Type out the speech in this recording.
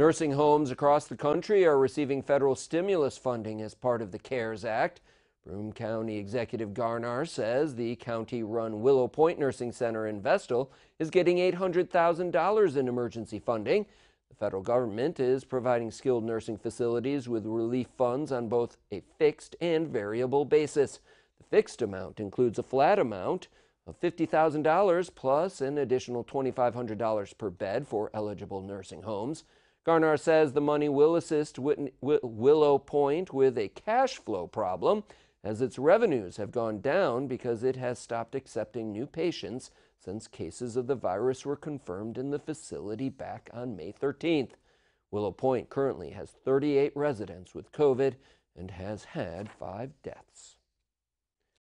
Nursing homes across the country are receiving federal stimulus funding as part of the CARES Act. Broome County Executive Garnar says the county run Willow Point Nursing Center in Vestal is getting $800,000 in emergency funding. The federal government is providing skilled nursing facilities with relief funds on both a fixed and variable basis. The fixed amount includes a flat amount of $50,000 plus an additional $2,500 per bed for eligible nursing homes. Garnar says the money will assist Willow Point with a cash flow problem as its revenues have gone down because it has stopped accepting new patients since cases of the virus were confirmed in the facility back on May 13th. Willow Point currently has 38 residents with COVID and has had five deaths.